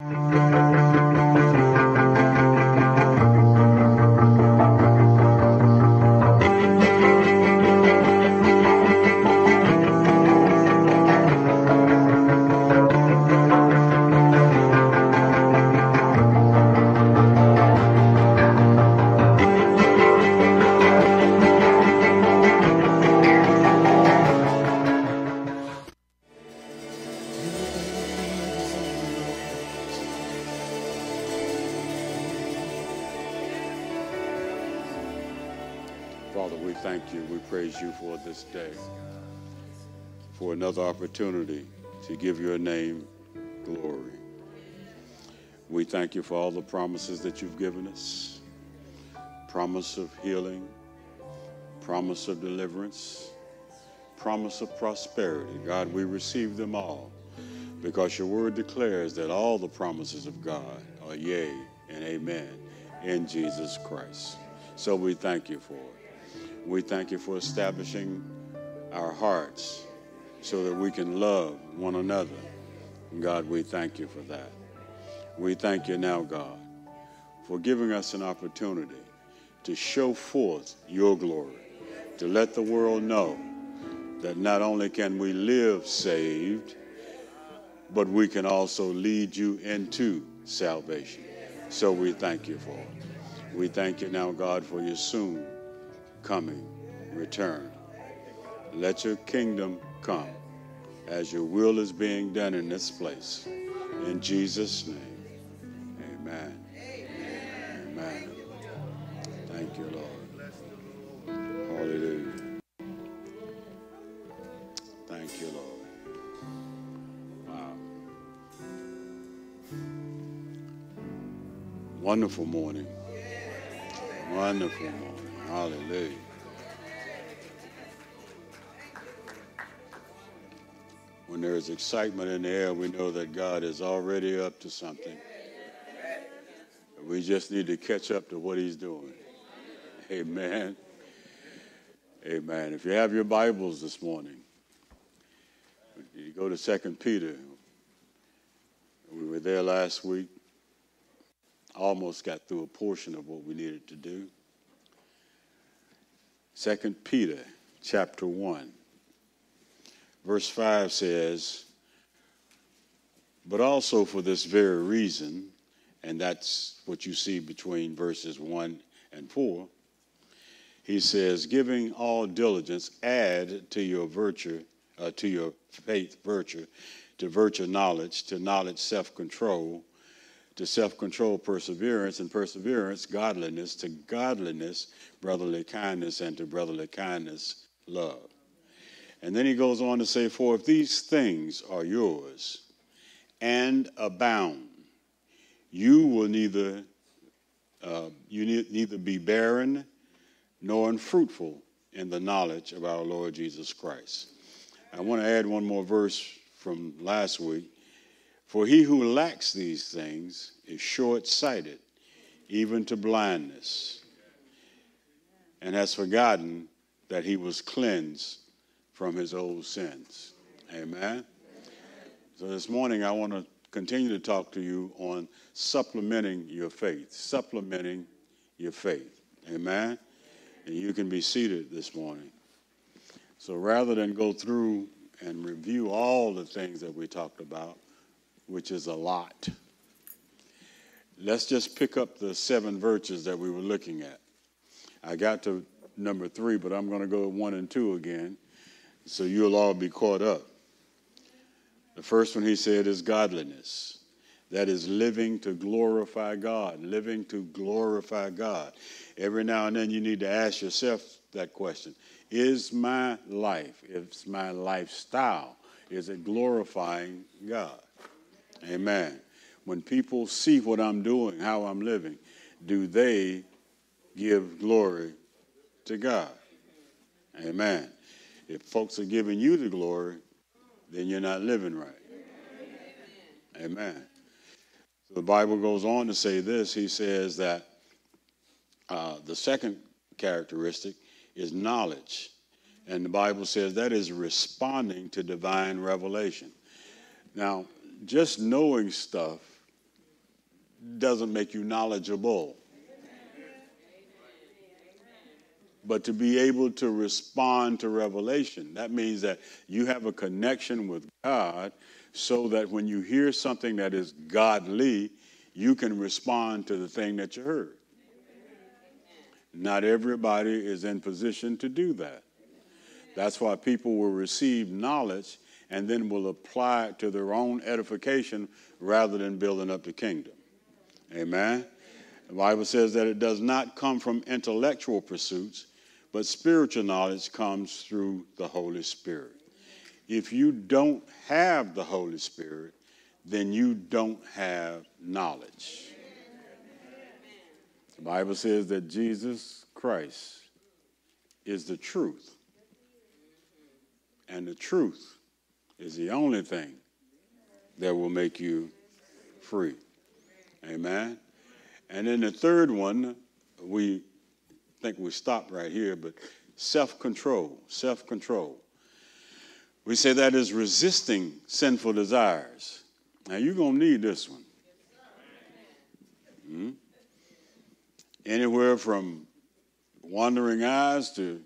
Música another opportunity to give your name glory. We thank you for all the promises that you've given us promise of healing, promise of deliverance, promise of prosperity. God, we receive them all because your word declares that all the promises of God are yea and amen in Jesus Christ. So we thank you for it. We thank you for establishing our hearts so that we can love one another. God, we thank you for that. We thank you now, God, for giving us an opportunity to show forth your glory, to let the world know that not only can we live saved, but we can also lead you into salvation. So we thank you for it. We thank you now, God, for your soon coming return. Let your kingdom come as your will is being done in this place. In Jesus' name, amen. Amen. Thank you, Lord. Hallelujah. Thank you, Lord. Wow. Wonderful morning. Wonderful morning. Hallelujah. When there is excitement in the air, we know that God is already up to something. We just need to catch up to what He's doing. Amen. Amen. If you have your Bibles this morning, you go to Second Peter. We were there last week. Almost got through a portion of what we needed to do. Second Peter chapter 1. Verse 5 says, But also for this very reason, and that's what you see between verses 1 and 4, he says, Giving all diligence, add to your virtue, uh, to your faith, virtue, to virtue, knowledge, to knowledge, self control, to self control, perseverance, and perseverance, godliness, to godliness, brotherly kindness, and to brotherly kindness, love. And then he goes on to say, For if these things are yours and abound, you will neither uh, you need, neither be barren nor unfruitful in the knowledge of our Lord Jesus Christ. I want to add one more verse from last week. For he who lacks these things is short sighted, even to blindness, and has forgotten that he was cleansed from his old sins. Amen. So this morning I want to continue to talk to you on supplementing your faith, supplementing your faith. Amen. And you can be seated this morning. So rather than go through and review all the things that we talked about, which is a lot, let's just pick up the seven virtues that we were looking at. I got to number three, but I'm going to go one and two again so you'll all be caught up. The first one he said is godliness. That is living to glorify God, living to glorify God. Every now and then you need to ask yourself that question Is my life, is my lifestyle, is it glorifying God? Amen. When people see what I'm doing, how I'm living, do they give glory to God? Amen. If folks are giving you the glory, then you're not living right. Amen. Amen. So the Bible goes on to say this. He says that uh, the second characteristic is knowledge. And the Bible says that is responding to divine revelation. Now, just knowing stuff doesn't make you knowledgeable. But to be able to respond to revelation, that means that you have a connection with God so that when you hear something that is godly, you can respond to the thing that you heard. Not everybody is in position to do that. That's why people will receive knowledge and then will apply it to their own edification rather than building up the kingdom. Amen. The Bible says that it does not come from intellectual pursuits, but spiritual knowledge comes through the Holy Spirit. If you don't have the Holy Spirit, then you don't have knowledge. The Bible says that Jesus Christ is the truth. And the truth is the only thing that will make you free. Amen. And then the third one, we think we stop right here, but self control. Self control. We say that is resisting sinful desires. Now, you're going to need this one. hmm Anywhere from wandering eyes to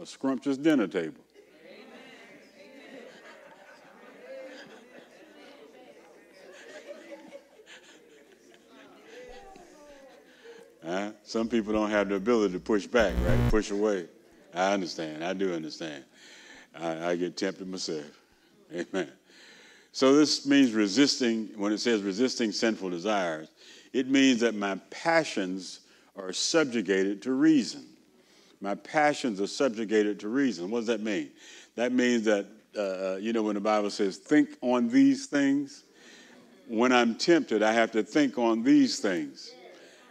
a scrumptious dinner table. Uh, some people don't have the ability to push back, right? Push away. I understand. I do understand. I, I get tempted myself. Amen. So this means resisting, when it says resisting sinful desires, it means that my passions are subjugated to reason. My passions are subjugated to reason. What does that mean? That means that, uh, uh you know, when the Bible says, think on these things, when I'm tempted, I have to think on these things.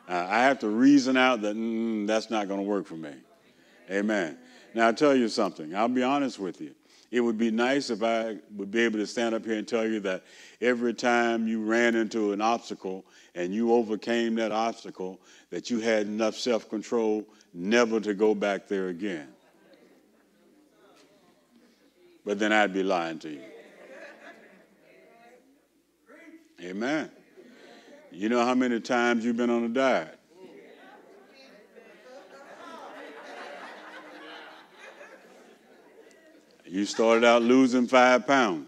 Uh, I have to reason out that mm, that's not going to work for me. Amen. Now, I'll tell you something. I'll be honest with you. It would be nice if I would be able to stand up here and tell you that every time you ran into an obstacle and you overcame that obstacle, that you had enough self control never to go back there again. But then I'd be lying to you. Amen. You know how many times you've been on a diet? You started out losing five pounds.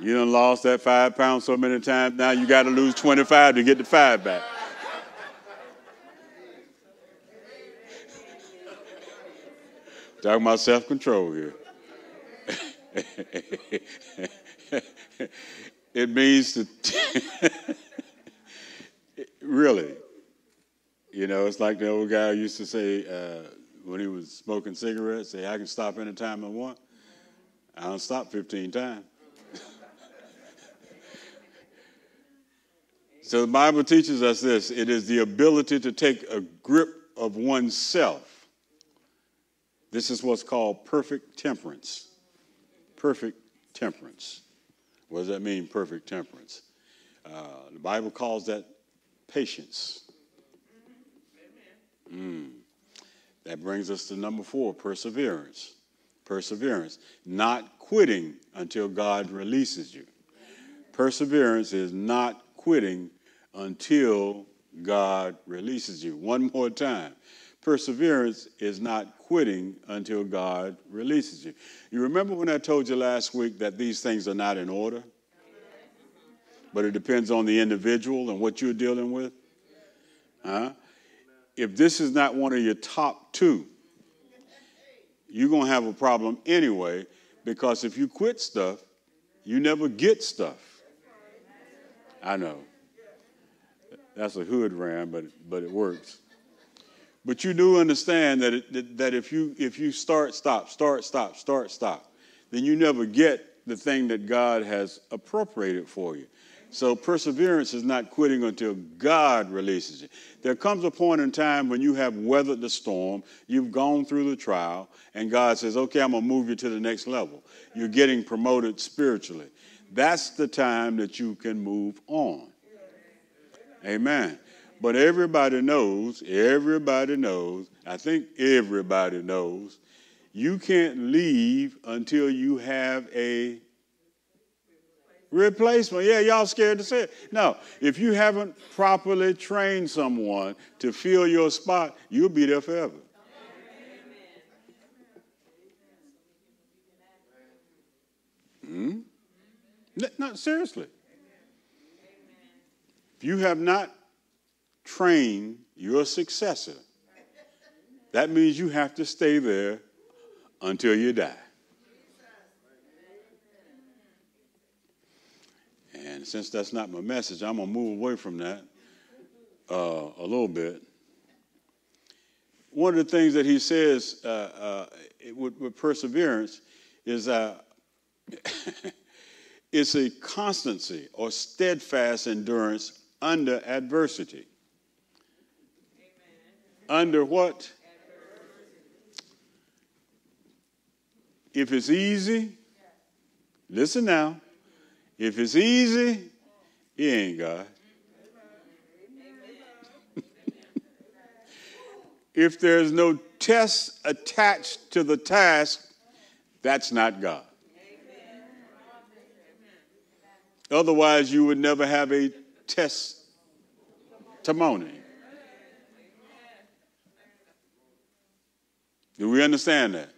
You done lost that five pounds so many times, now you got to lose 25 to get the five back. Talking about self control here. it means to. really. You know, it's like the old guy used to say uh, when he was smoking cigarettes, say, I can stop anytime I want. I don't stop 15 times. so the Bible teaches us this it is the ability to take a grip of oneself. This is what's called perfect temperance. Perfect temperance. What does that mean, perfect temperance? Uh, the Bible calls that patience. Mm. That brings us to number four perseverance. Perseverance. Not quitting until God releases you. Perseverance is not quitting until God releases you. One more time. Perseverance is not quitting until God releases you. You remember when I told you last week that these things are not in order? But it depends on the individual and what you're dealing with. Huh? If this is not one of your top two, you're going to have a problem anyway because if you quit stuff, you never get stuff. I know. That's a hood ram, but, but it works. But you do understand that, it, that if, you, if you start, stop, start, stop, start, stop, then you never get the thing that God has appropriated for you. So perseverance is not quitting until God releases you. There comes a point in time when you have weathered the storm, you've gone through the trial, and God says, okay, I'm going to move you to the next level. You're getting promoted spiritually. That's the time that you can move on. Amen. But everybody knows, everybody knows, I think everybody knows, you can't leave until you have a Replacement. Yeah, y'all scared to say it. No, if you haven't properly trained someone to fill your spot, you'll be there forever. Hmm? No, seriously. If you have not trained your successor, that means you have to stay there until you die. Since that's not my message, I'm going to move away from that uh, a little bit. One of the things that he says uh, uh, with, with, perseverance is uh, it's a constancy or steadfast endurance under adversity. Amen. Under what? If it's easy, listen now. If it's easy, he ain't God. if there's no test attached to the task, that's not God. Otherwise, you would never have a testimony. Do we understand that?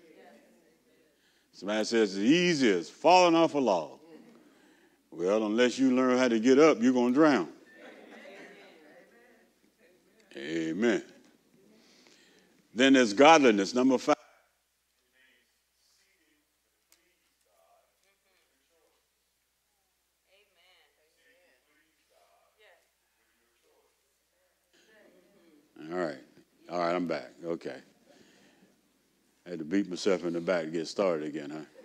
Somebody says it's easy as falling off a log. Well, unless you learn how to get up, you're going to drown. Amen. Then there's godliness, number five. All right. All right, I'm back. Okay. I had to beat myself in the back to get started again, huh?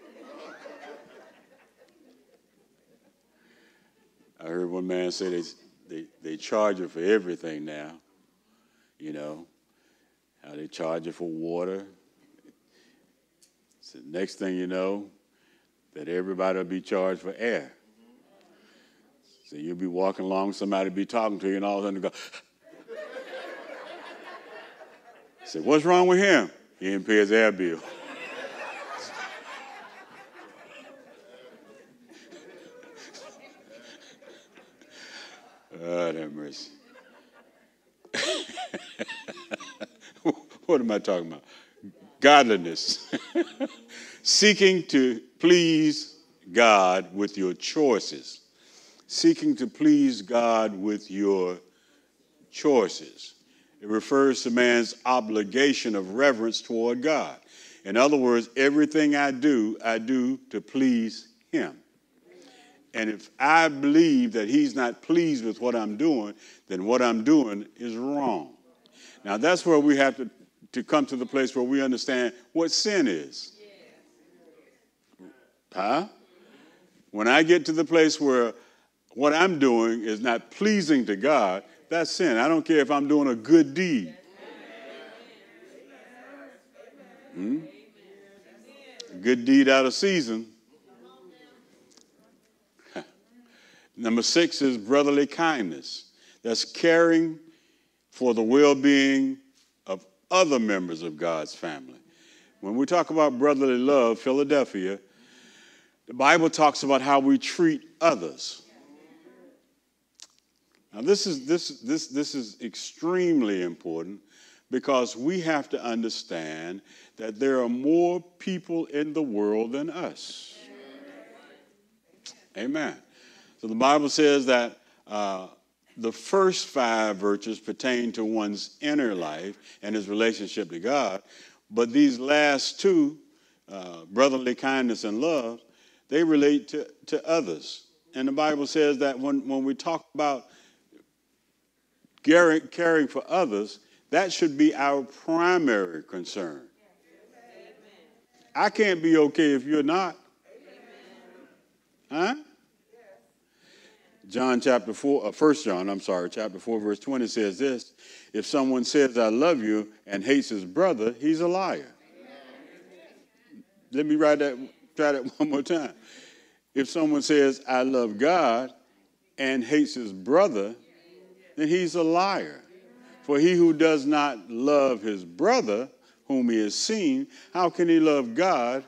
I heard one man say they, they, they charge you for everything now. You know, how they charge you for water. So next thing you know, that everybody will be charged for air. So you'll be walking along, somebody'll be talking to you, and all of a sudden go, Say, what's wrong with him? He didn't pay his air bill. Mercy. what am I talking about? Godliness. Seeking to please God with your choices. Seeking to please God with your choices. It refers to man's obligation of reverence toward God. In other words, everything I do, I do to please Him. And if I believe that he's not pleased with what I'm doing, then what I'm doing is wrong. Now, that's where we have to, to come to the place where we understand what sin is. Huh? When I get to the place where what I'm doing is not pleasing to God, that's sin. I don't care if I'm doing a good deed. Hmm? Good deed out of season Number six is brotherly kindness. That's caring for the well being of other members of God's family. When we talk about brotherly love, Philadelphia, the Bible talks about how we treat others. Now, this is, this, this, this is extremely important because we have to understand that there are more people in the world than us. Amen. So the Bible says that uh, the first five virtues pertain to one's inner life and his relationship to God, but these last two, uh, brotherly kindness and love, they relate to, to others. And the Bible says that when, when we talk about caring, for others, that should be our primary concern. I can't be okay if you're not. Huh? John chapter 4, uh, 1 John, I'm sorry, chapter 4, verse 20 says this If someone says, I love you, and hates his brother, he's a liar. Amen. Let me write that, try that one more time. If someone says, I love God, and hates his brother, then he's a liar. For he who does not love his brother, whom he has seen, how can he love God?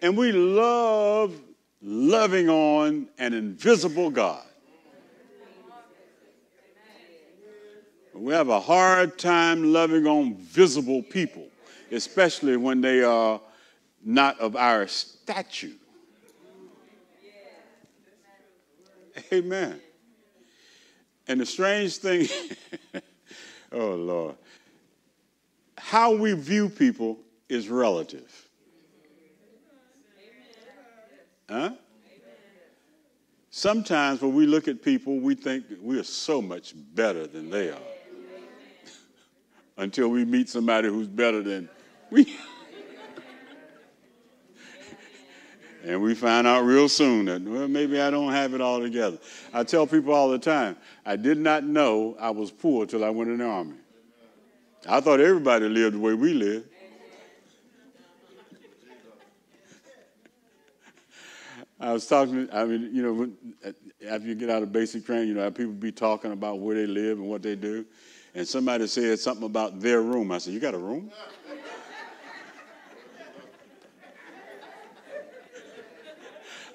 And we love loving on an invisible God. We have a hard time loving on visible people, especially when they are not of our stature. Amen. And the strange thing, oh Lord, how we view people is relative. Huh? Sometimes when we look at people, we think we are so much better than they are. Until we meet somebody who's better than we. and we find out real soon that, well, maybe I don't have it all together. I tell people all the time, I did not know I was poor till I went in the army. I thought everybody lived the way we live. I was talking, I mean, you know, after you get out of basic training, you know, people be talking about where they live and what they do. And somebody said something about their room. I said, You got a room?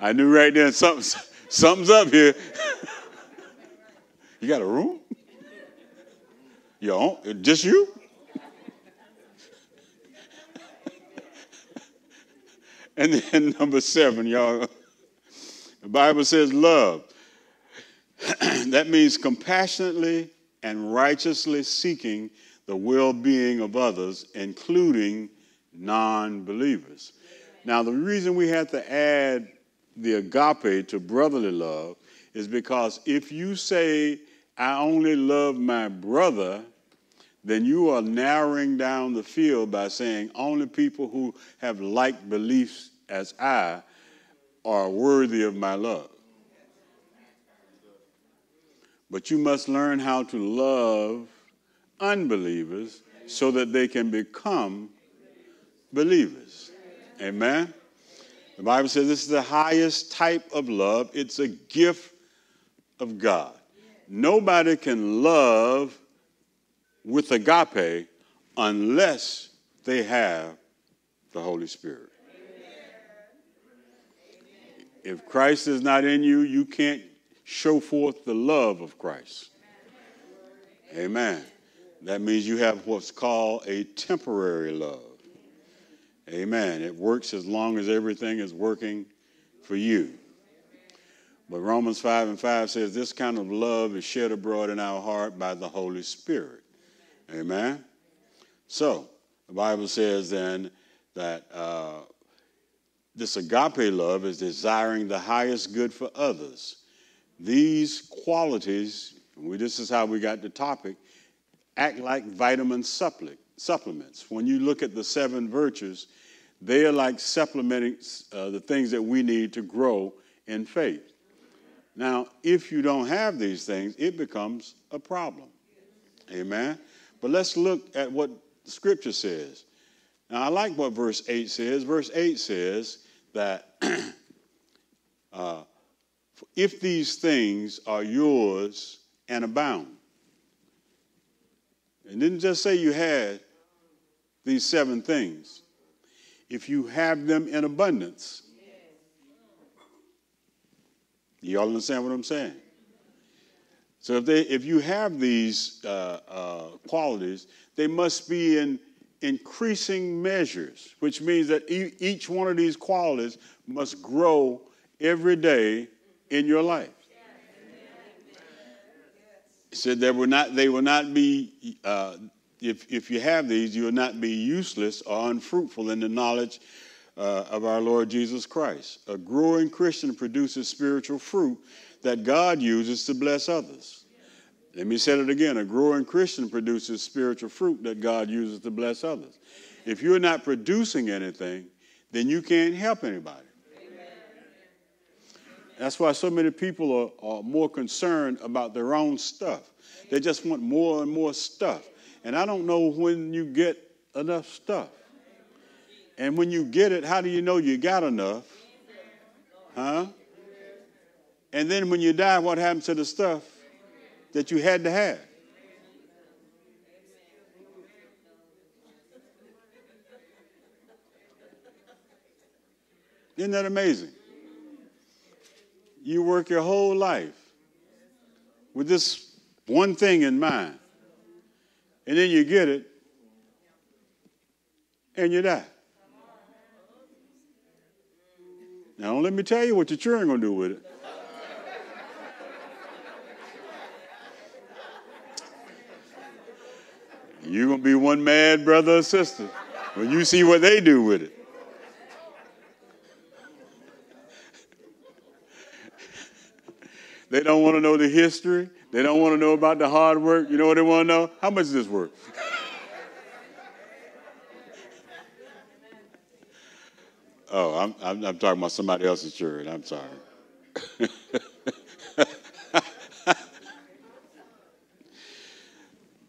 I knew right then something, something's up here. you got a room? Own? Just you? and then number seven, y'all. The Bible says love. that means compassionately and righteously seeking the well being of others, including non believers. Now, the reason we have to add the agape to brotherly love is because if you say, I only love my brother, then you are narrowing down the field by saying only people who have like beliefs as I are worthy of my love. But you must learn how to love unbelievers so that they can become believers. Amen. The Bible says this is the highest type of love. It's a gift of God. Nobody can love with agape unless they have the Holy Spirit. If Christ is not in you, you can't show forth the love of Christ. Amen. That means you have what's called a temporary love. Amen. It works as long as everything is working for you. But Romans 5 and 5 says this kind of love is shed abroad in our heart by the Holy Spirit. Amen. So, the Bible says then that uh, this agape love is desiring the highest good for others. These qualities, we, this is how we got the topic, act like vitamin supplements. When you look at the seven virtues, they are like supplementing uh, the things that we need to grow in faith. Now, if you don't have these things, it becomes a problem. Amen. But let's look at what scripture says. Now, I like what verse 8 says. Verse 8 says, that uh, if these things are yours and abound, and didn't just say you had these seven things, if you have them in abundance, y'all understand what I'm saying? So if they, if you have these uh, uh, qualities, they must be in increasing measures, which means that e- each one of these qualities must grow every day in your life. He said there will not, they will not be, uh, if, if you have these, you will not be useless or unfruitful in the knowledge uh, of our Lord Jesus Christ. A growing Christian produces spiritual fruit that God uses to bless others. Let me say it again. A growing Christian produces spiritual fruit that God uses to bless others. If you're not producing anything, then you can't help anybody. That's why so many people are, are, more concerned about their own stuff. They just want more and more stuff. And I don't know when you get enough stuff. And when you get it, how do you know you got enough? Huh? And then when you die, what happens to the stuff? That you had to have. Isn't that amazing? you work your whole life with this one thing in mind. And then you get it, and you die. Now, let me tell you what your children going to do with it. You're going to be one mad brother or sister when you see what they do with it. they don't want to know the history. They don't want to know about the hard work. You know what they want to know? How much is this worth? oh, I'm, I'm, I'm talking about somebody else's children. I'm sorry.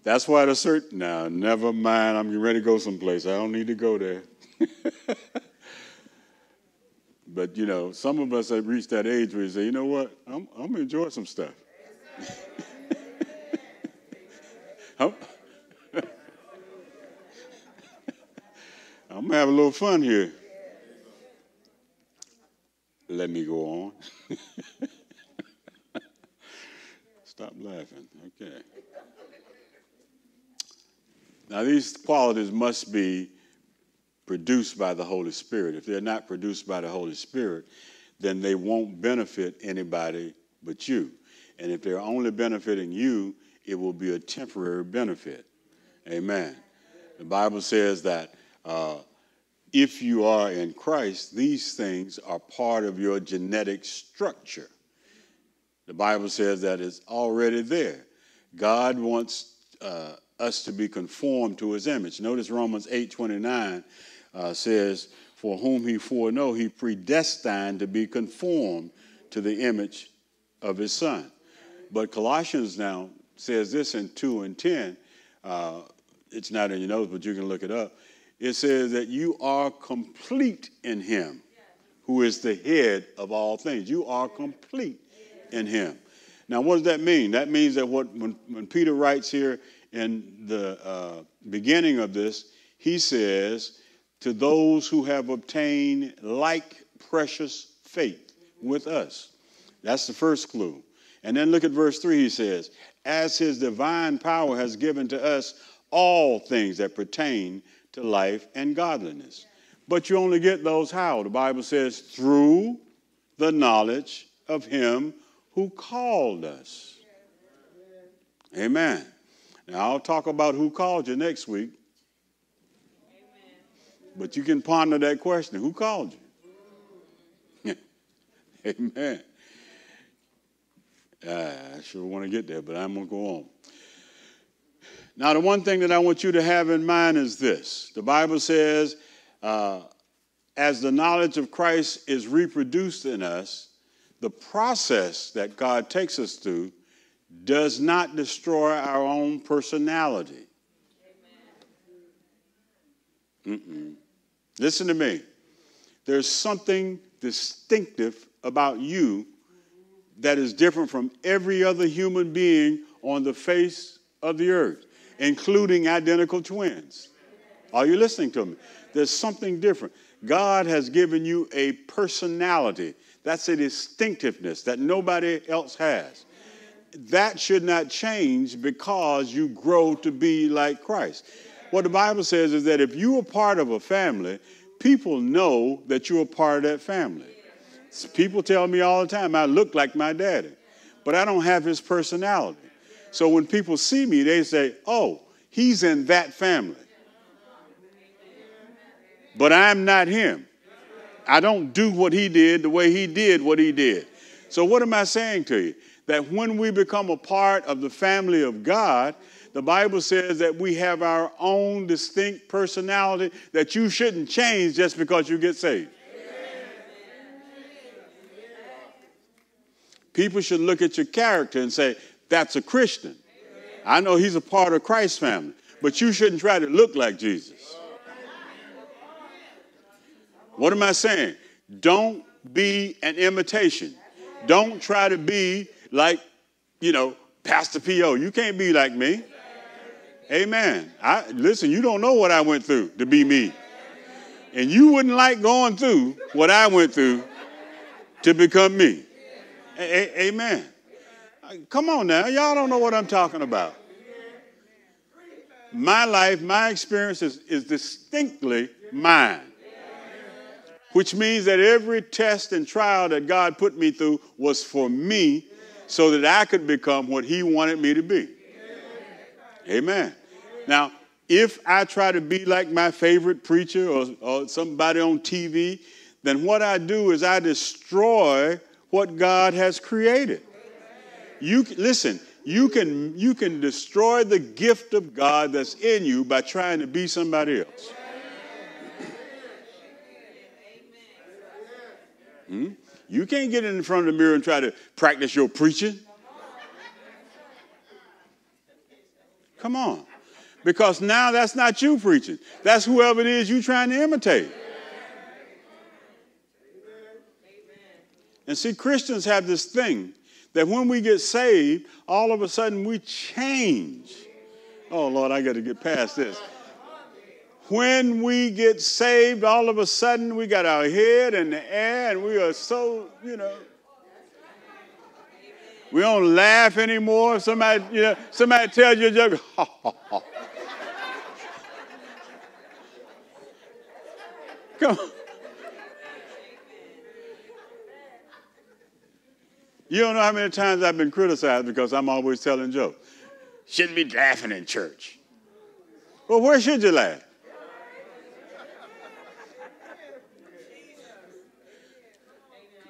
That's why the certain now, never mind, I'm ready to go someplace. I don't need to go there. but you know, some of us have reached that age where you say, you know what, I'm I'm gonna enjoy some stuff. I'm, I'm gonna have a little fun here. Let me go on. Stop laughing. Okay. Now, these qualities must be produced by the Holy Spirit. If they're not produced by the Holy Spirit, then they won't benefit anybody but you. And if they're only benefiting you, it will be a temporary benefit. Amen. The Bible says that uh, if you are in Christ, these things are part of your genetic structure. The Bible says that it's already there. God wants uh, us to be conformed to his image. Notice Romans 8 29 uh, says, For whom he foreknow, he predestined to be conformed to the image of his son. But Colossians now says this in 2 and 10. Uh, it's not in your notes, but you can look it up. It says that you are complete in him, who is the head of all things. You are complete in him. Now, what does that mean? That means that what when, when Peter writes here in the uh, beginning of this, he says, To those who have obtained like precious faith with us. That's the first clue. And then look at verse 3, he says, As his divine power has given to us all things that pertain to life and godliness. But you only get those how? The Bible says, through the knowledge of him who called us. Amen. Now, I'll talk about who called you next week. But you can ponder that question who called you? Amen. Uh, I sure want to get there, but I'm going to go on. Now, the one thing that I want you to have in mind is this the Bible says, uh, as the knowledge of Christ is reproduced in us, the process that God takes us through does not destroy our own personality. Mm-mm. Listen to me. There's something distinctive about you that is different from every other human being on the face of the earth, including identical twins. Are you listening to me? There's something different. God has given you a personality. That's a distinctiveness that nobody else has that should not change because you grow to be like Christ. What the Bible says is that if you are part of a family, people know that you're part of that family. People tell me all the time, I look like my daddy, but I don't have his personality. So when people see me, they say, oh, he's in that family. But I'm not him. I don't do what he did the way he did what he did. So, what am I saying to you? That when we become a part of the family of God, the Bible says that we have our own distinct personality that you shouldn't change just because you get saved. People should look at your character and say, that's a Christian. I know he's a part of Christ's family, but you shouldn't try to look like Jesus. What am I saying? Don't be an imitation. Don't try to be like, you know, Pastor P.O. You can't be like me. Amen. I listen, you don't know what I went through to be me. And you wouldn't like going through what I went through to become me. A- amen. Uh, come on now. Y'all don't know what I'm talking about. My life, my experience is, is distinctly mine. Which means that every test and trial that God put me through was for me so that I could become what He wanted me to be. Amen. Now, if I try to be like my favorite preacher or, or somebody on TV, then what I do is I destroy what God has created. You listen, you can you can destroy the gift of God that's in you by trying to be somebody else. Hmm? You can't get in front of the mirror and try to practice your preaching. Come on. Because now that's not you preaching. That's whoever it is you're trying to imitate. And see, Christians have this thing that when we get saved, all of a sudden we change. Oh, Lord, I got to get past this. When we get saved, all of a sudden we got our head in the air and we are so, you know, we don't laugh anymore. Somebody, you know, somebody tells you a joke. Come on. You don't know how many times I've been criticized because I'm always telling jokes. Shouldn't be laughing in church. Well, where should you laugh?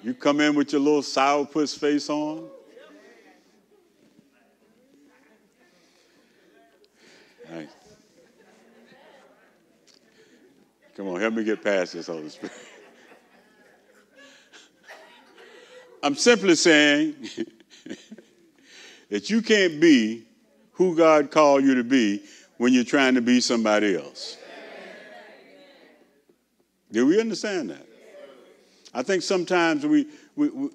You come in with your little sourpuss face on. Come on, help me get past this, Holy Spirit. I'm simply saying that you can't be who God called you to be when you're trying to be somebody else. Do we understand that? I think sometimes we, we,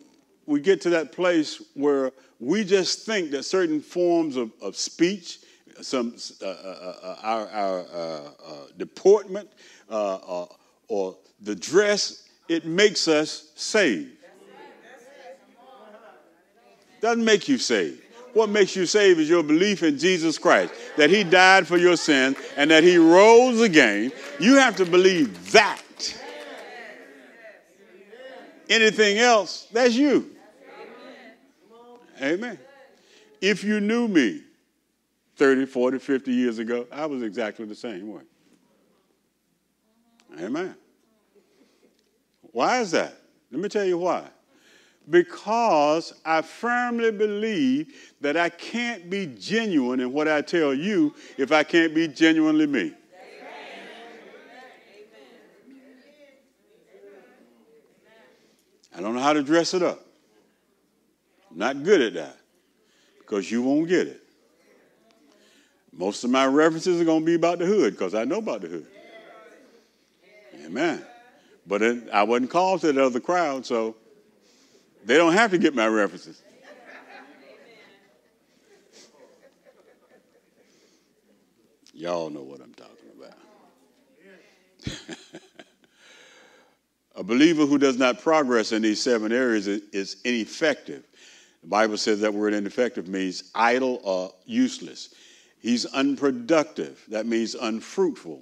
we, get to that place where we just think that certain forms of, of speech, some uh, uh, uh, our, our uh, uh, deportment, uh, or the dress, it makes us saved. Doesn't make you saved. What makes you saved is your belief in Jesus Christ, that He died for your sin and that He rose again. You have to believe that. Anything else, that's you. Amen. If you knew me 30, 40, 50 years ago, I was exactly the same way. Amen. Why is that? Let me tell you why because I firmly believe that I can't be genuine in what I tell you if I can't be genuinely me. I don't know how to dress it up. I'm not good at that because you won't get it. Most of my references are going to be about the hood because I know about the hood. Amen. But it, I wasn't called to the other crowd, so they don't have to get my references. Y'all know what I'm talking about. a believer who does not progress in these seven areas is ineffective. The Bible says that word ineffective means idle or useless. He's unproductive. That means unfruitful.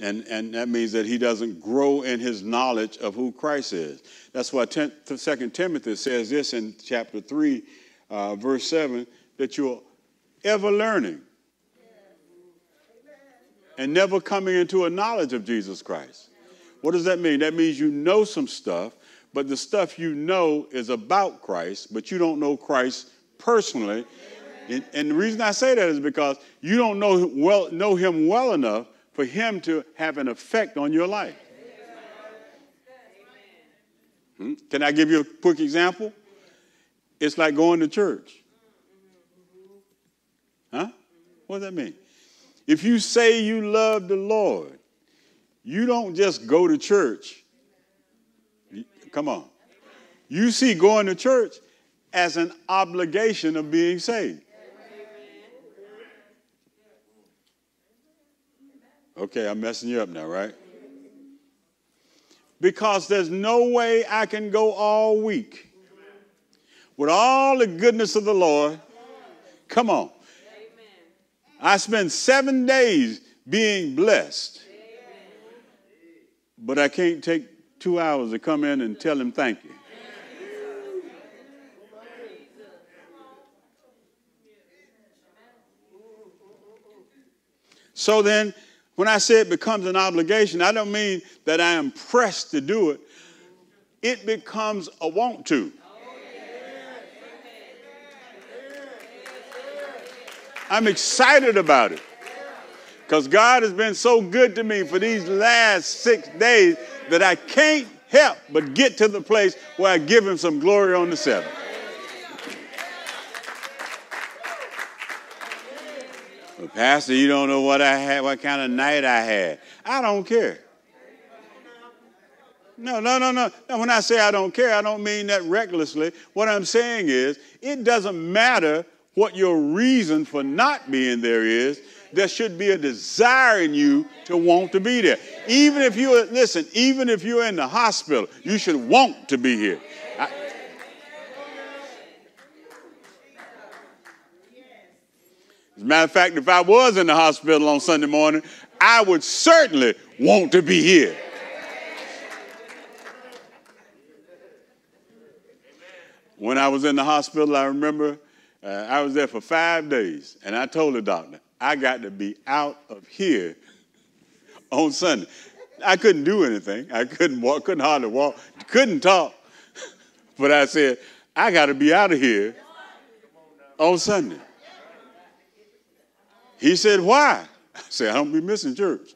And, and that means that he doesn't grow in his knowledge of who Christ is. That's why 2 Timothy says this in chapter 3, uh, verse 7, that you're ever learning and never coming into a knowledge of Jesus Christ. What does that mean? That means you know some stuff, but the stuff you know is about Christ, but you don't know Christ personally. And, and the reason I say that is because you don't know, well, know him well enough for him to have an effect on your life. Hmm? Can I give you a quick example? It's like going to church. Huh? What does that mean? If you say you love the Lord, you don't just go to church. Come on. You see going to church as an obligation of being saved. Okay, I'm messing you up now, right? Because there's no way I can go all week with all the goodness of the Lord. Come on. I spent seven days being blessed. But I can't take two hours to come in and tell him thank you. So then, when I say it becomes an obligation, I don't mean that I am pressed to do it. It becomes a want to. I'm excited about it because God has been so good to me for these last six days that I can't help but get to the place where I give Him some glory on the seventh. Pastor, you don't know what I had, what kind of night I had. I don't care. No, no, no, no. When I say I don't care, I don't mean that recklessly. What I'm saying is, it doesn't matter what your reason for not being there is. There should be a desire in you to want to be there. Even if you listen, even if you're in the hospital, you should want to be here. I, As a matter of fact, if I was in the hospital on Sunday morning, I would certainly want to be here. When I was in the hospital, I remember uh, I was there for five days, and I told the doctor, I got to be out of here on Sunday. I couldn't do anything. I couldn't walk, couldn't hardly walk, couldn't talk. But I said, I got to be out of here on Sunday. He said, Why? I said, I don't be missing church.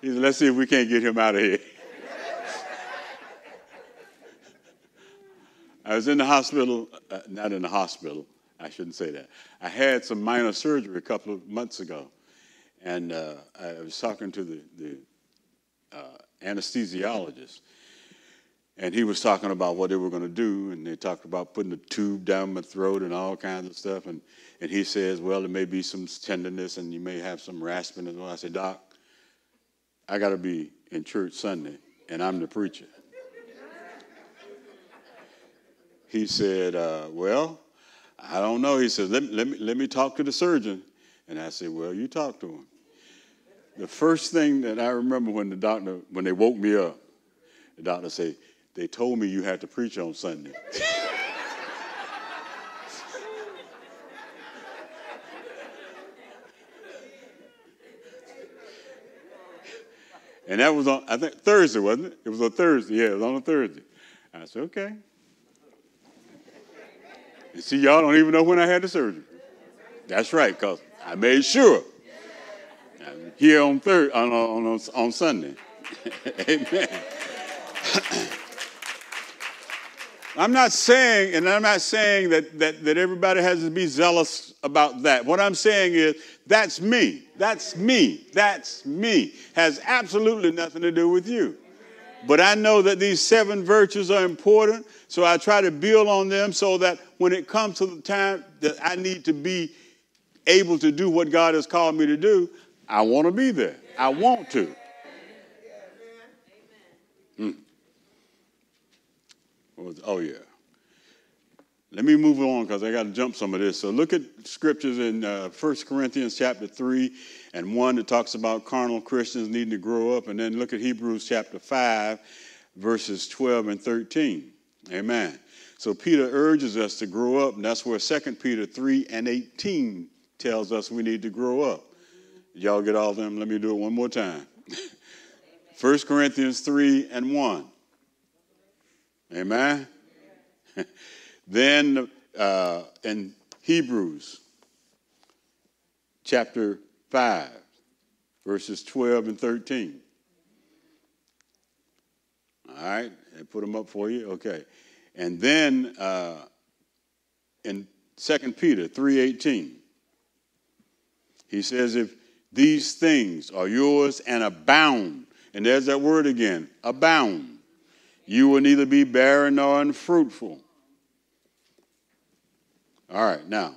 he said, Let's see if we can't get him out of here. I was in the hospital, uh, not in the hospital, I shouldn't say that. I had some minor surgery a couple of months ago, and uh, I was talking to the, the uh, anesthesiologist, and he was talking about what they were going to do, and they talked about putting a tube down my throat and all kinds of stuff. And, and he says, Well, there may be some tenderness and you may have some rasping as well. I said, Doc, I got to be in church Sunday, and I'm the preacher. he said, uh, Well, I don't know. He says, let, let, me, let me talk to the surgeon. And I said, Well, you talk to him. The first thing that I remember when the doctor, when they woke me up, the doctor said, they told me you had to preach on Sunday. and that was on, I think, Thursday, wasn't it? It was on Thursday. Yeah, it was on a Thursday. I said, okay. And see, y'all don't even know when I had the surgery. That's right, because I made sure. I'm here on, third, on, on, on Sunday. Amen. I'm not saying, and I'm not saying that, that, that everybody has to be zealous about that. What I'm saying is, that's me. That's me. That's me. Has absolutely nothing to do with you. But I know that these seven virtues are important, so I try to build on them so that when it comes to the time that I need to be able to do what God has called me to do, I want to be there. I want to. Oh, yeah. Let me move on because I got to jump some of this. So look at scriptures in uh, 1 Corinthians chapter 3 and 1 that talks about carnal Christians needing to grow up. And then look at Hebrews chapter 5, verses 12 and 13. Amen. So Peter urges us to grow up, and that's where 2 Peter 3 and 18 tells us we need to grow up. Y'all get all of them? Let me do it one more time. 1 Corinthians 3 and 1. Amen. then uh, in Hebrews chapter 5, verses 12 and 13. All right, I put them up for you. Okay. And then uh, in 2 Peter 3:18, he says, if these things are yours and abound, and there's that word again, abound you will neither be barren nor unfruitful. All right, now,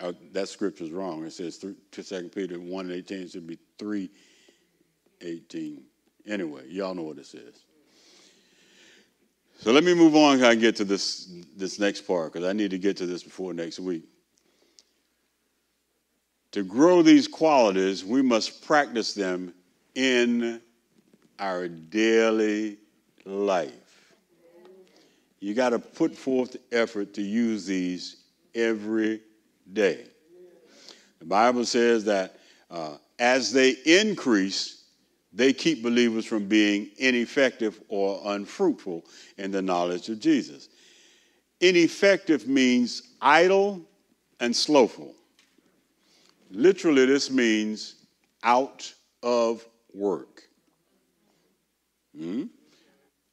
uh, that scripture is wrong. It says 2 Peter 1 and 18, it should be 3 18. Anyway, y'all know what it says. So let me move on I get to this, this next part because I need to get to this before next week. To grow these qualities, we must practice them in our daily life. You got to put forth the effort to use these every day. The Bible says that uh, as they increase, they keep believers from being ineffective or unfruitful in the knowledge of Jesus. Ineffective means idle and slothful. Literally, this means out of work. Hmm?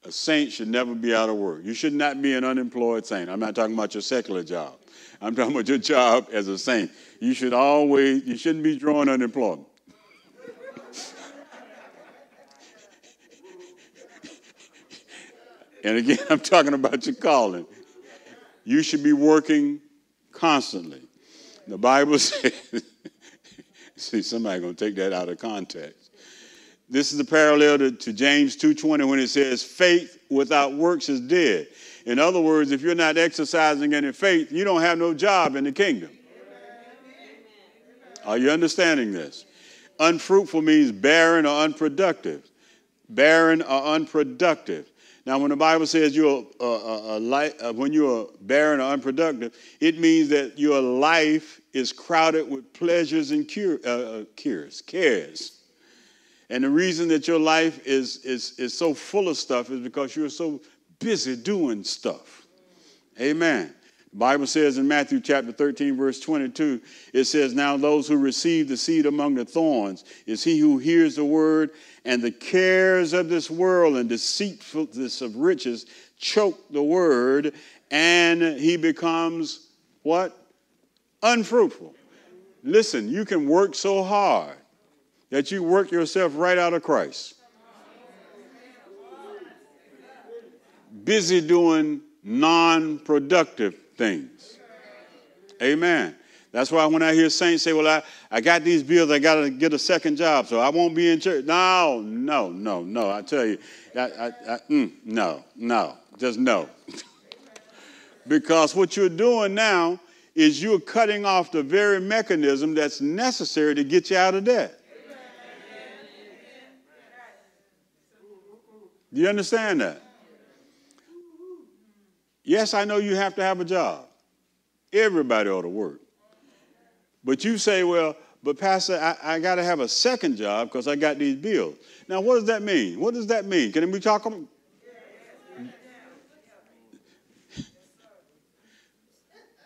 A saint should never be out of work. You should not be an unemployed saint. I'm not talking about your secular job. I'm talking about your job as a saint. You should always, you shouldn't be drawing unemployment. and again, I'm talking about your calling. You should be working constantly. The Bible says, see, somebody going to take that out of context. This is the parallel to, to James 2.20 when it says, faith without works is dead. In other words, if you're not exercising any faith, you don't have no job in the kingdom. Are you understanding this? Unfruitful means barren or unproductive. Barren or unproductive. Now, when the Bible says you're a, a, a life, uh, when you're barren or unproductive, it means that your life is crowded with pleasures and cure, uh, uh, cures, cares. And the reason that your life is, is, is so full of stuff is because you're so busy doing stuff. Amen. The Bible says in Matthew chapter 13, verse 22, it says, Now those who receive the seed among the thorns is he who hears the word, and the cares of this world and deceitfulness of riches choke the word, and he becomes what? Unfruitful. Listen, you can work so hard that you work yourself right out of Christ. Busy doing non productive things. Amen. That's why when I hear saints say, Well, I, I got these bills, I got to get a second job, so I won't be in church. No, no, no, no. I tell you, I, I, I, mm, no, no, just no. because what you're doing now is you're cutting off the very mechanism that's necessary to get you out of debt. Do you understand that? Yes, I know you have to have a job. Everybody ought to work. But you say, well, but Pastor, I, I got to have a second job because I got these bills. Now, what does that mean? What does that mean? Can we talk? About...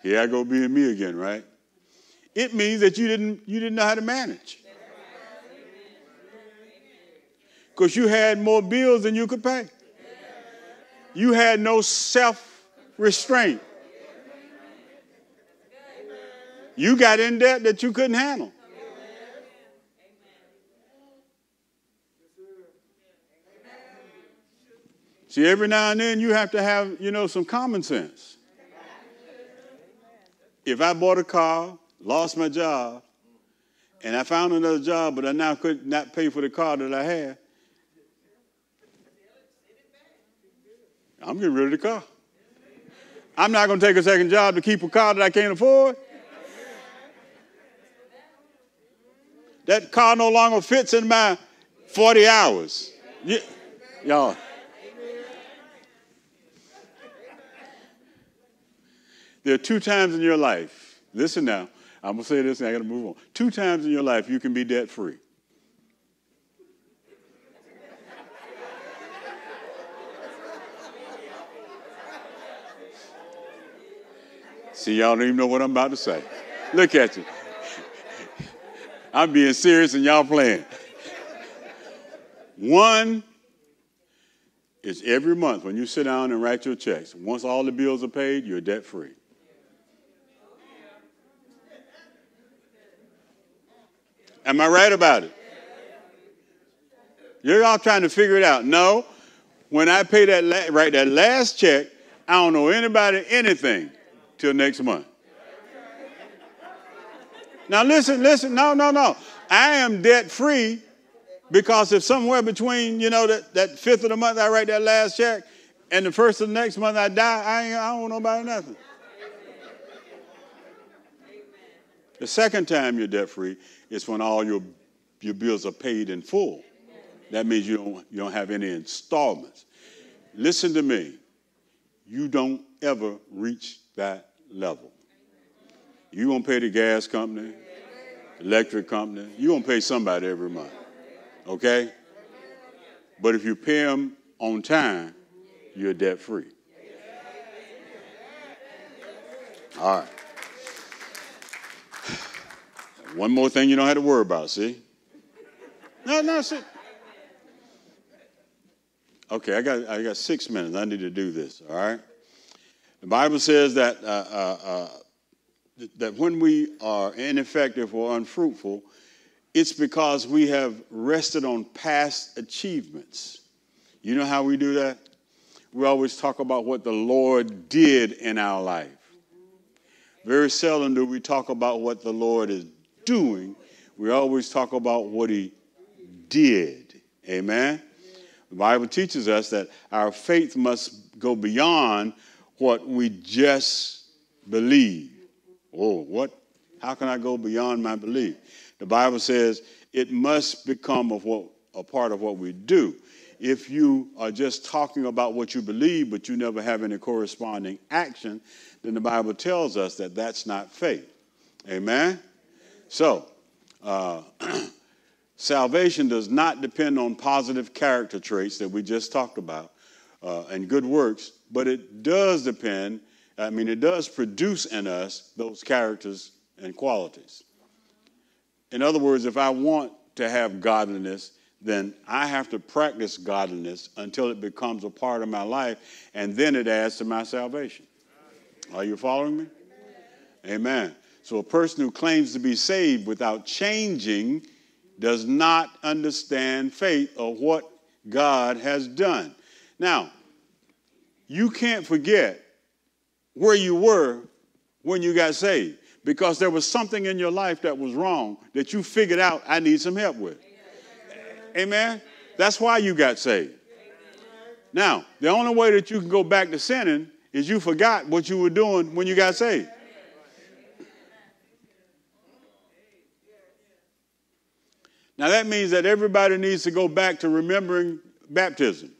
Here I go being me again, right? It means that you didn't you didn't know how to manage. Because you had more bills than you could pay. You had no self restraint. You got in debt that you couldn't handle. See, every now and then you have to have, you know, some common sense. If I bought a car, lost my job, and I found another job, but I now could not pay for the car that I had, I'm getting rid of the car. I'm not going to take a second job to keep a car that I can't afford. That car no longer fits in my 40 hours. Yeah. Y'all. There are two times in your life, listen now, I'm going to say this and I got to move on. Two times in your life you can be debt free. See, y'all don't even know what I'm about to say. Look at you. I'm being serious and y'all playing. One is every month when you sit down and write your checks, once all the bills are paid, you're debt free. Am I right about it? You're all trying to figure it out. No, when I pay that, la- write that last check, I don't know anybody anything till next month. Now, listen, listen, no, no, no. I am debt free because if somewhere between, you know, that, that fifth of the month I write that last check, and the first of the next month I die, I, ain't, I don't know about nothing. The second time you're debt free is when all your, your bills are paid in full. That means you don't, you don't have any installments. Listen to me. You don't ever reach that level. You're going to pay the gas company, electric company. You're going to pay somebody every month. Okay? But if you pay them on time, you're debt free. All right. One more thing you don't have to worry about, see? No, no, see. Okay, I got, I got six minutes. I need to do this, all right? The Bible says that, uh, uh, uh, that when we are ineffective or unfruitful, it's because we have rested on past achievements. You know how we do that? We always talk about what the Lord did in our life. Very seldom do we talk about what the Lord is doing. We always talk about what He did. Amen? The Bible teaches us that our faith must go beyond what we just believe. Oh, what? How can I go beyond my belief? The Bible says it must become of what, a part of what we do. If you are just talking about what you believe, but you never have any corresponding action, then the Bible tells us that that's not faith. Amen? So, uh, salvation does not depend on positive character traits that we just talked about uh, and good works, but it does depend, I mean, it does produce in us those characters and qualities. In other words, if I want to have godliness, then I have to practice godliness until it becomes a part of my life, and then it adds to my salvation. Are you following me? Amen. So a person who claims to be saved without changing does not understand faith or what God has done. Now, you can't forget where you were when you got saved because there was something in your life that was wrong that you figured out I need some help with. Amen. That's why you got saved. Now, the only way that you can go back to sinning is you forgot what you were doing when you got saved. Now, that means that everybody needs to go back to remembering baptism.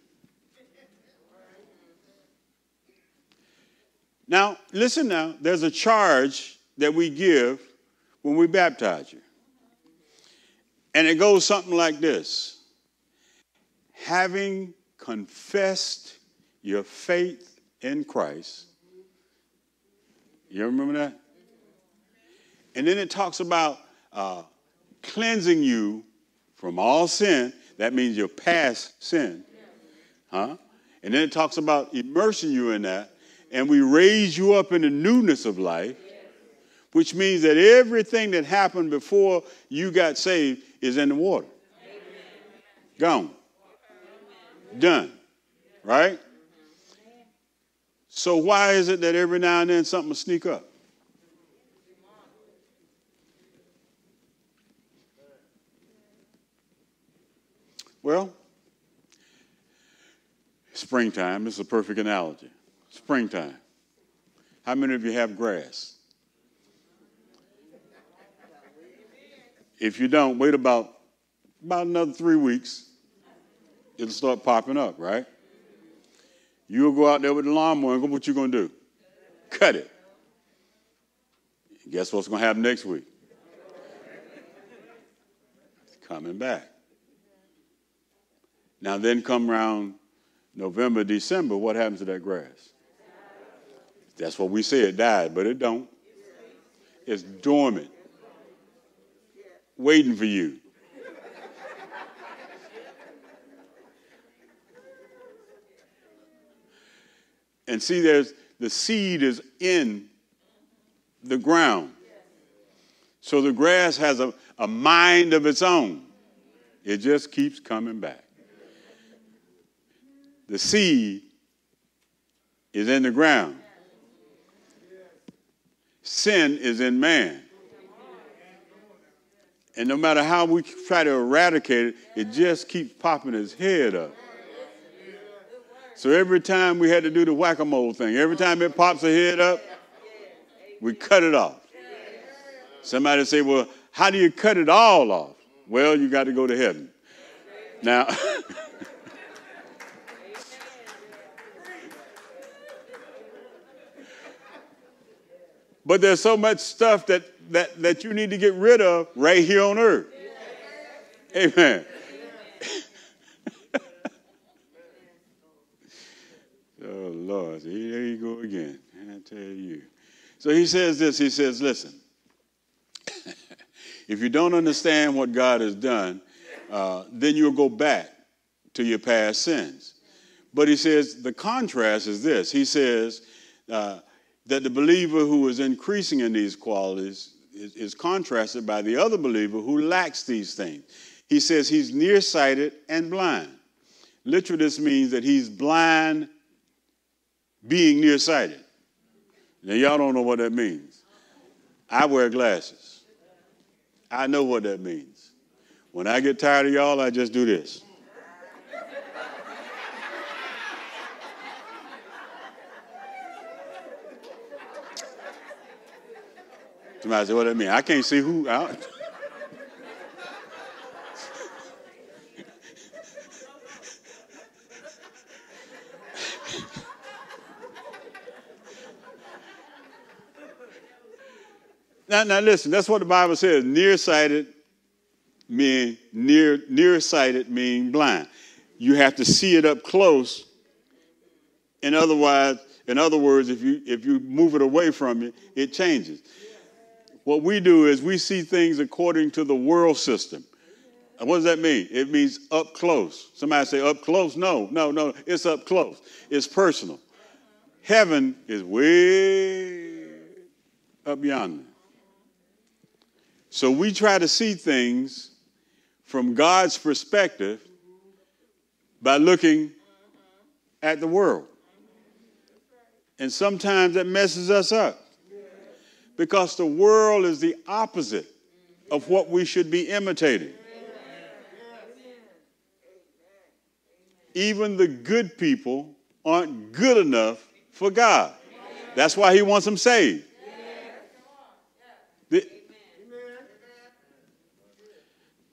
Now, listen now, there's a charge that we give when we baptize you. And it goes something like this Having confessed your faith in Christ, you remember that? And then it talks about uh, cleansing you from all sin. That means your past sin. Huh? And then it talks about immersing you in that. And we raise you up in the newness of life which means that everything that happened before you got saved is in the water. Gone. Done. Right? So why is it that every now and then something will sneak up? Well, springtime is a perfect analogy. Springtime. How many of you have grass? If you don't, wait about, about another three weeks. It'll start popping up, right? You'll go out there with the lawnmower and go, what you going to do? Cut it. Guess what's going to happen next week? It's coming back. Now, then come around November, December, what happens to that grass? That's what we say it died, but it don't. It's dormant waiting for you. and see, there's the seed is in the ground. So the grass has a, a mind of its own. It just keeps coming back. The seed is in the ground. Sin is in man. And no matter how we try to eradicate it, it just keeps popping its head up. So every time we had to do the whack a mole thing, every time it pops a head up, we cut it off. Somebody say, Well, how do you cut it all off? Well, you got to go to heaven. Now, but there's so much stuff that, that, that you need to get rid of right here on earth. Amen. oh, Lord. There you go again. I tell you. So he says this he says, listen, if you don't understand what God has done, uh, then you'll go back to your past sins. But he says the contrast is this he says uh, that the believer who is increasing in these qualities is, is contrasted by the other believer who lacks these things. He says he's nearsighted and blind. Literally, this means that he's blind being nearsighted. Now, y'all don't know what that means. I wear glasses. I know what that means. When I get tired of y'all, I just do this. Somebody said, what that mean? I can't see who out. Now, now listen, that's what the Bible says. Nearsighted mean near nearsighted mean blind. You have to see it up close. In otherwise, in other words, if you if you move it away from you, it changes. What we do is we see things according to the world system. And What does that mean? It means up close. Somebody say up close? No, no, no. It's up close. It's personal. Heaven is way up yonder. So we try to see things from God's perspective by looking at the world. And sometimes that messes us up because the world is the opposite of what we should be imitating. Even the good people aren't good enough for God. That's why He wants them saved.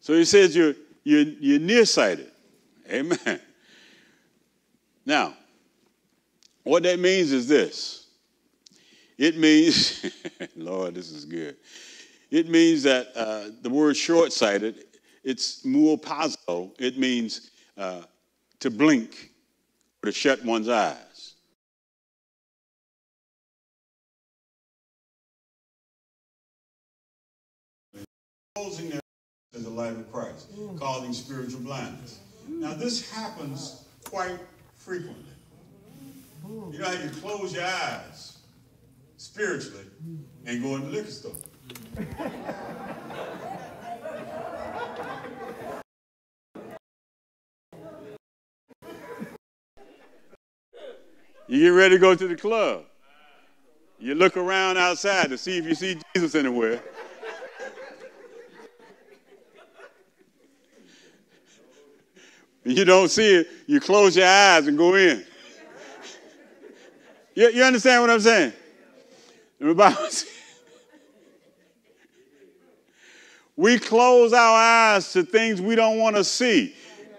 So he says you're, you're, you're nearsighted. Amen. Now, what that means is this it means, Lord, this is good. It means that uh, the word short sighted, it's muopazo. It means uh, to blink or to shut one's eyes. Closing their in the light of Christ, mm. causing spiritual blindness. Now, this happens quite frequently. You know how you close your eyes spiritually and go to the liquor store. You get ready to go to the club. You look around outside to see if you see Jesus anywhere. you don't see it, you close your eyes and go in. You, you understand what I'm saying? The Bible we close our eyes to things we don't want to see.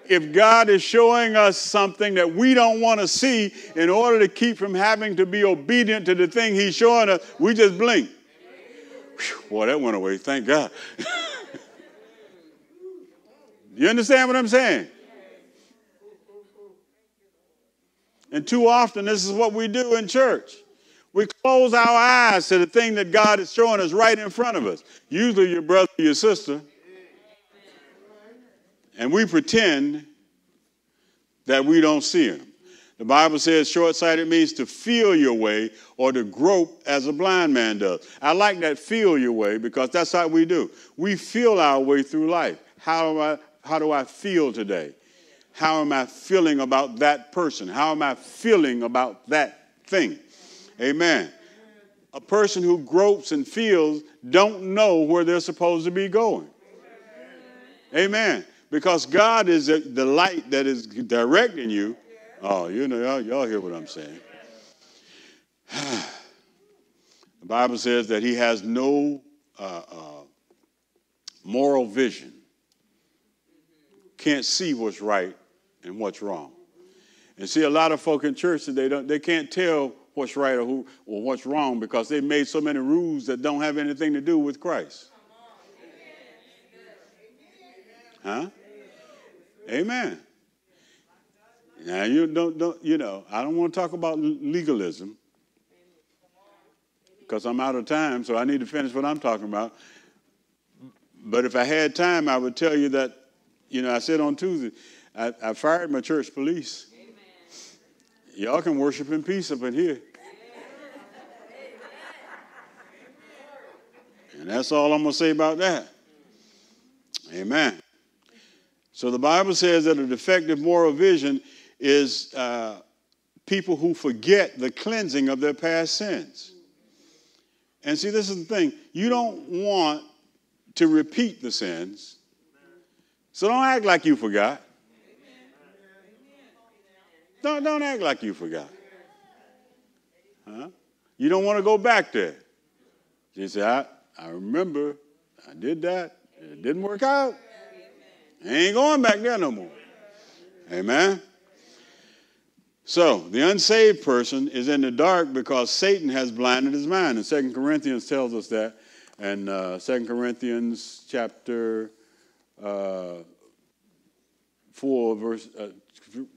If God is showing us something that we don't want to see, in order to keep from having to be obedient to the thing He's showing us, we just blink. Whew, boy, that went away. Thank God. you understand what I'm saying? And too often, this is what we do in church. We close our eyes to the thing that God is showing us right in front of us, usually your brother your sister. And we pretend that we don't see him. The Bible says short sighted means to feel your way or to grope as a blind man does. I like that feel your way because that's how we do. We feel our way through life. How I, how do I feel today? How am I feeling about that person? How am I feeling about that thing? Amen. A person who gropes and feels don't know where they're supposed to be going. Amen. Because God is the light that is directing you, Oh, you know, y'all, y'all hear what I'm saying. the Bible says that he has no uh, uh, moral vision, can't see what's right and what's wrong. And see, a lot of folk in church they don't they can't tell what's right or who or what's wrong because they made so many rules that don't have anything to do with Christ. Huh? Amen. Now you don't, don't you know, I don't want to talk about legalism because I'm out of time, so I need to finish what I'm talking about. But if I had time, I would tell you that, you know, I said on Tuesday, I, I fired my church police. Y'all can worship in peace up in here. That's all I'm going to say about that. Amen. So the Bible says that a defective moral vision is uh, people who forget the cleansing of their past sins. And see, this is the thing you don't want to repeat the sins, so don't act like you forgot. Don't, don't act like you forgot. Huh? You don't want to go back there. You say, I, remember I did that. It didn't work out. I ain't going back there no more. Amen. So the unsaved person is in the dark because Satan has blinded his mind. And Second Corinthians tells us that. And uh, 2 Corinthians chapter uh, 4, verse, uh,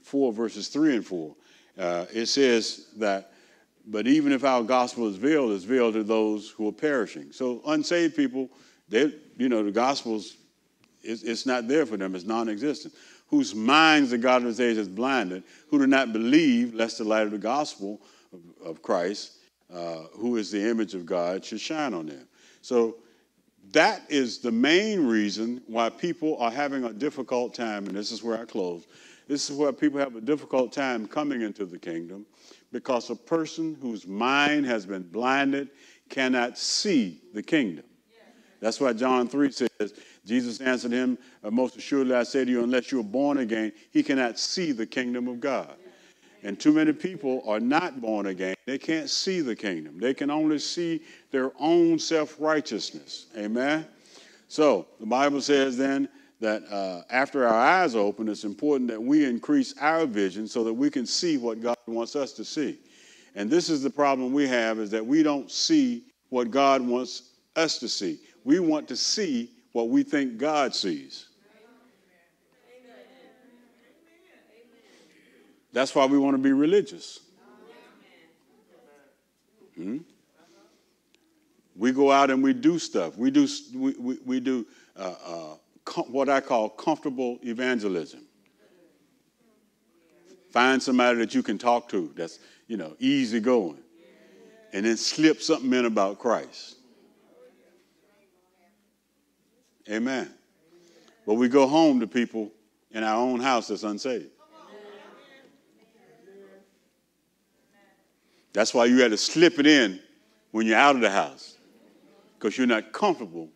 4, verses 3 and 4, uh, it says that, but even if our gospel is veiled, it's veiled to those who are perishing. So unsaved people, they, you know, the gospel's, it's, it's not there for them. It's non-existent whose minds the God of this age has blinded, who do not believe, lest the light of the gospel of, of Christ, uh, who is the image of God, should shine on them. So that is the main reason why people are having a difficult time, and this is where I close. This is where people have a difficult time coming into the kingdom because a person whose mind has been blinded cannot see the kingdom. That's why John 3 says, Jesus answered him, uh, Most assuredly I say to you, unless you are born again, he cannot see the kingdom of God. And too many people are not born again. They can't see the kingdom. They can only see their own self righteousness. Amen? So the Bible says then that uh, after our eyes open, it's important that we increase our vision so that we can see what God wants us to see. And this is the problem we have is that we don't see what God wants us to see. We want to see what we think God sees. That's why we want to be religious. Hmm? We go out and we do stuff. We do, we, we, we do uh, uh, what I call comfortable evangelism. Find somebody that you can talk to that's, you know, easy going. And then slip something in about Christ. Amen. But we go home to people in our own house that's unsaved. That's why you had to slip it in when you're out of the house because you're not comfortable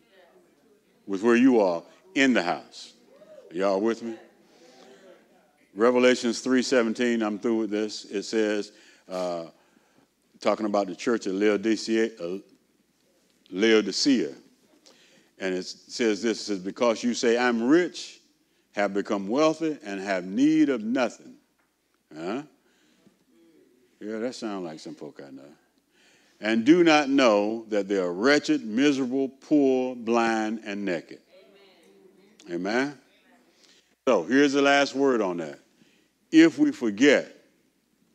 with where you are in the house. Y'all with me? Revelations 3:17. I'm through with this. It says, uh, talking about the church of Laodicea, uh, Laodicea. And it says this it says, Because you say, I'm rich, have become wealthy, and have need of nothing. Huh? Yeah, that sounds like some folk I know. And do not know that they are wretched, miserable, poor, blind, and naked. Amen. So here's the last word on that. If we forget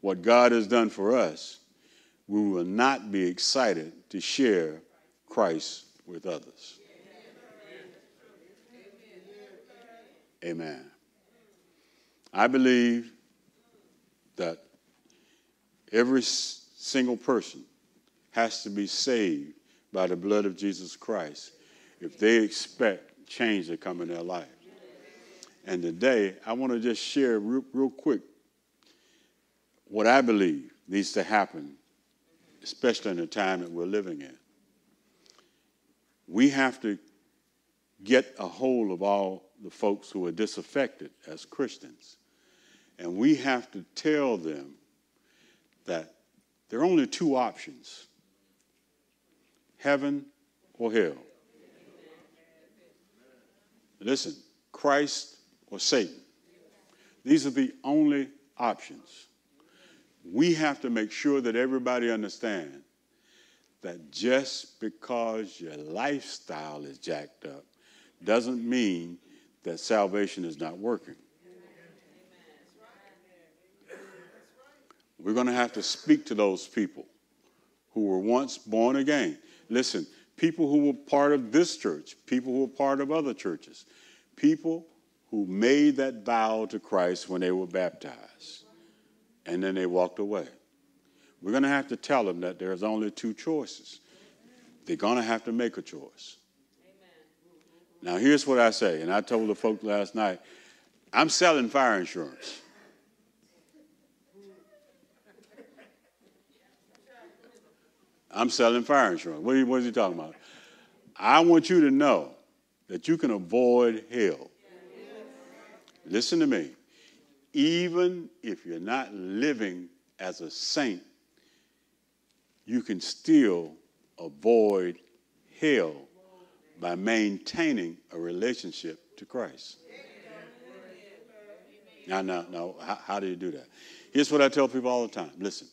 what God has done for us, we will not be excited to share Christ with others. Amen. I believe that every single person has to be saved by the blood of Jesus Christ if they expect change that come in their life. And today, I want to just share real, real quick what I believe needs to happen, especially in the time that we're living in. We have to get a hold of all the folks who are disaffected as Christians And we have to tell them that there are only two options heaven or hell. Listen, Christ or Satan. These are the only options. We have to make sure that everybody understands that just because your lifestyle is jacked up doesn't mean that salvation is not working. We're going to have to speak to those people who were once born again. Listen, people who were part of this church, people who were part of other churches, people who made that vow to Christ when they were baptized, and then they walked away. We're going to have to tell them that there's only two choices. They're going to have to make a choice. Now, here's what I say, and I told the folks last night I'm selling fire insurance. I'm selling fire insurance. What, he talking about? I want you to know that you can avoid hell. Listen to me. Even if you're not living as a saint, you can still avoid hell by maintaining a relationship to Christ. Now, now, now, how, how do you do that? Here's what I tell people all the time listen,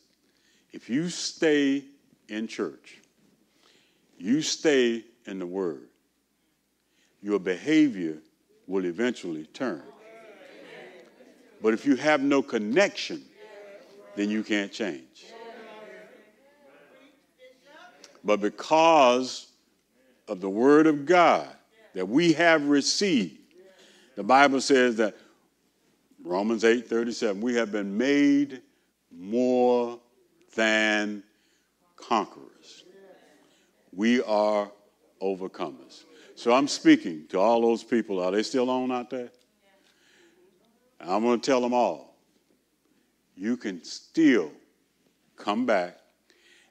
if you stay in church, you stay in the Word, your behavior will eventually turn. But if you have no connection, then you can't change. But because of the Word of God that we have received, the Bible says that Romans 8 37, we have been made more than conquerors. We are overcomers. So I'm speaking to all those people. Are they still on out there? I'm going to tell them all. You can still come back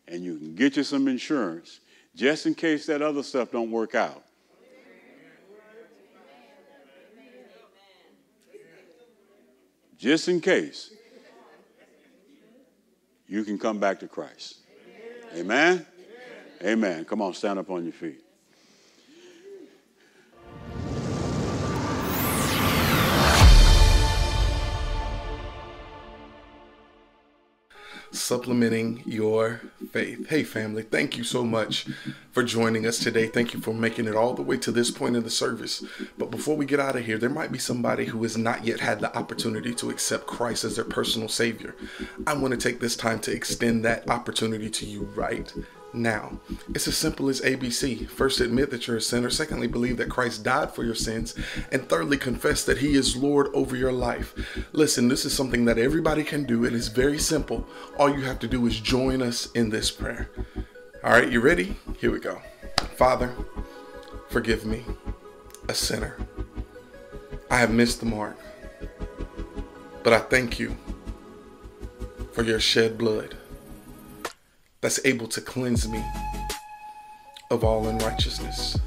and you can get you some insurance just in case that other stuff don't work out. Just in case you can come back to Christ. Amen? Amen. Come on, stand up on your feet. Supplementing your faith. Hey, family, thank you so much for joining us today. Thank you for making it all the way to this point in the service. But before we get out of here, there might be somebody who has not yet had the opportunity to accept Christ as their personal Savior. I want to take this time to extend that opportunity to you right now. It's as simple as ABC. First, admit that you're a sinner. Secondly, believe that Christ died for your sins. And thirdly, confess that He is Lord over your life. Listen, this is something that everybody can do. It is very simple. All you have to do is join us in this prayer. All right, you ready? Here we go. Father, forgive me, a sinner. I have missed the mark. But I thank you for your shed blood that's able to cleanse me of all unrighteousness.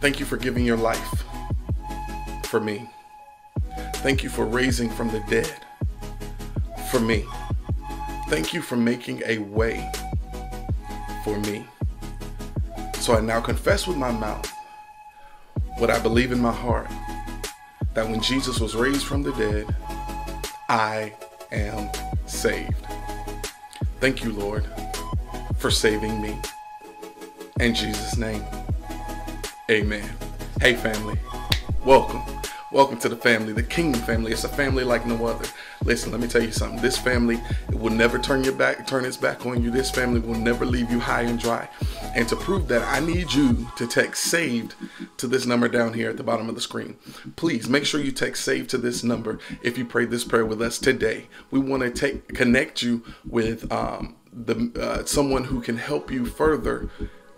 Thank you for giving your life for me. Thank you for raising from the dead for me. Thank you for making a way for me. So I now confess with my mouth what I believe in my heart that when Jesus was raised from the dead, I am saved. Thank you, Lord, for saving me. In Jesus' name, amen. Hey, family, welcome. Welcome to the family, the kingdom family. It's a family like no other. Listen, let me tell you something. This family will never turn your back, turn its back on you. This family will never leave you high and dry. And to prove that, I need you to text saved to this number down here at the bottom of the screen. Please make sure you text saved to this number if you pray this prayer with us today. We want to take connect you with um, the uh, someone who can help you further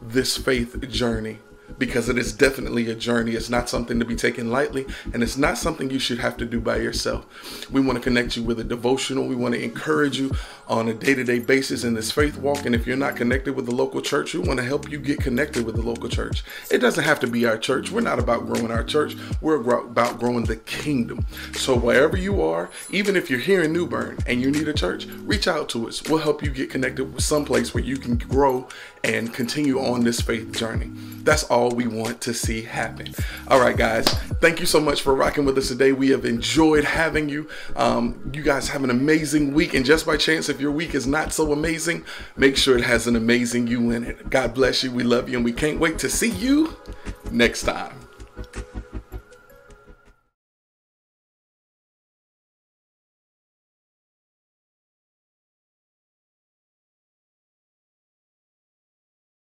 this faith journey because it is definitely a journey. It's not something to be taken lightly, and it's not something you should have to do by yourself. We want to connect you with a devotional. We want to encourage you on a day to day basis in this faith walk. And if you're not connected with the local church, we want to help you get connected with the local church. It doesn't have to be our church. We're not about growing our church, we're about growing the kingdom. So, wherever you are, even if you're here in New Bern and you need a church, reach out to us. We'll help you get connected with some place where you can grow and continue on this faith journey. That's all we want to see happen. All right, guys, thank you so much for rocking with us today. We have enjoyed having you. Um, you guys have an amazing week. And just by chance, if your week is not so amazing, make sure it has an amazing you in it. God bless you. We love you. And we can't wait to see you next time.